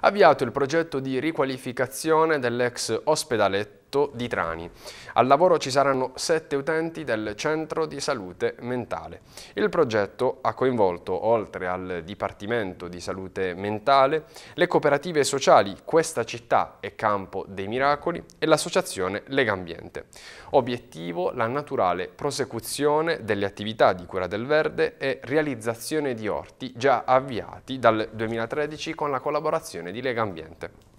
avviato il progetto di riqualificazione dell'ex ospedaletto Porto di Trani. Al lavoro ci saranno sette utenti del centro di salute mentale. Il progetto ha coinvolto, oltre al Dipartimento di Salute Mentale, le cooperative sociali Questa Città e Campo dei Miracoli e l'associazione Legambiente. Obiettivo la naturale prosecuzione delle attività di cura del verde e realizzazione di orti già avviati dal 2013 con la collaborazione di Legambiente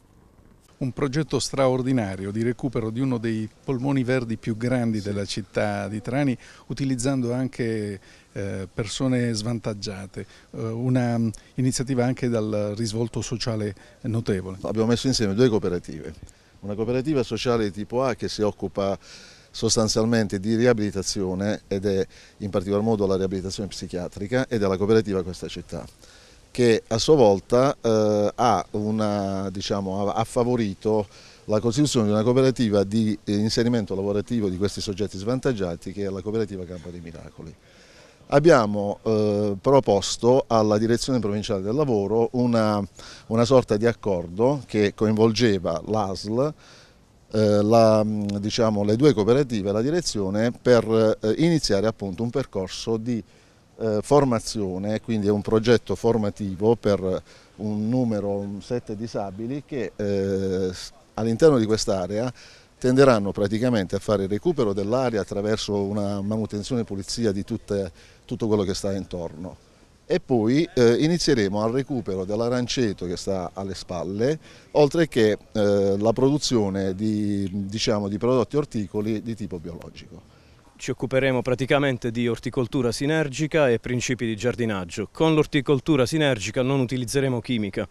un progetto straordinario di recupero di uno dei polmoni verdi più grandi della città di Trani, utilizzando anche eh, persone svantaggiate, eh, una iniziativa anche dal risvolto sociale notevole. Abbiamo messo insieme due cooperative, una cooperativa sociale di tipo A che si occupa sostanzialmente di riabilitazione ed è in particolar modo la riabilitazione psichiatrica ed è la cooperativa Questa Città che a sua volta eh, ha, una, diciamo, ha, favorito la costituzione di una cooperativa di inserimento lavorativo di questi soggetti svantaggiati che è la cooperativa Campo dei Miracoli. Abbiamo eh, proposto alla direzione provinciale del lavoro una, una sorta di accordo che coinvolgeva l'ASL, eh, diciamo, le due cooperative e la direzione per eh, iniziare appunto un percorso di eh, formazione, quindi è un progetto formativo per un numero, un sette disabili che eh, all'interno di quest'area tenderanno praticamente a fare il recupero dell'area attraverso una manutenzione e pulizia di tutte, tutto quello che sta intorno. E poi eh, inizieremo al recupero dell'aranceto che sta alle spalle, oltre che eh, la produzione di, diciamo, di prodotti orticoli di tipo biologico ci occuperemo praticamente di orticoltura sinergica e principi di giardinaggio. Con l'orticoltura sinergica non utilizzeremo chimica,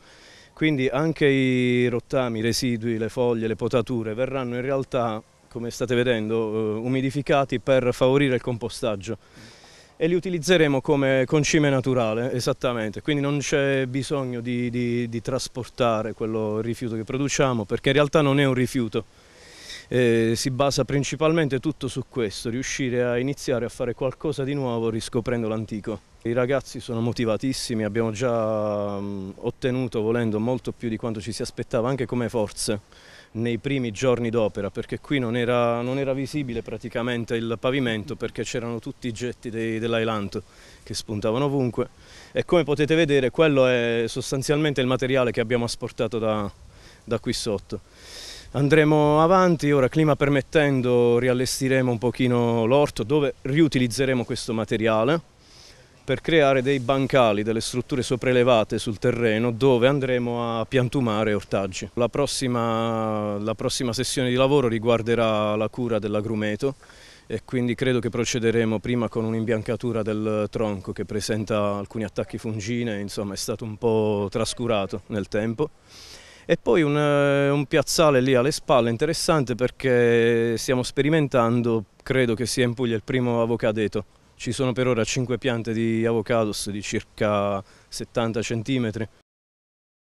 quindi anche i rottami, i residui, le foglie, le potature verranno in realtà, come state vedendo, eh, umidificati per favorire il compostaggio. E li utilizzeremo come concime naturale, esattamente, quindi non c'è bisogno di, di, di trasportare quello rifiuto che produciamo perché in realtà non è un rifiuto, eh, si basa principalmente tutto su questo, riuscire a iniziare a fare qualcosa di nuovo riscoprendo l'antico. I ragazzi sono motivatissimi, abbiamo già mh, ottenuto volendo molto più di quanto ci si aspettava anche come forze nei primi giorni d'opera perché qui non era, non era, visibile praticamente il pavimento perché c'erano tutti i getti dell'ailanto che spuntavano ovunque e come potete vedere quello è sostanzialmente il materiale che abbiamo asportato da, da qui sotto. Andremo avanti, ora clima permettendo riallestiremo un pochino l'orto dove riutilizzeremo questo materiale per creare dei bancali, delle strutture sopraelevate sul terreno dove andremo a piantumare ortaggi. La prossima, la prossima sessione di lavoro riguarderà la cura dell'agrumeto e quindi credo che procederemo prima con un'imbiancatura del tronco che presenta alcuni attacchi fungine, insomma è stato un po' trascurato nel tempo e poi un, eh, un, piazzale lì alle spalle interessante perché stiamo sperimentando, credo che sia in Puglia il primo avocadeto. Ci sono per ora 5 piante di avocados di circa 70 cm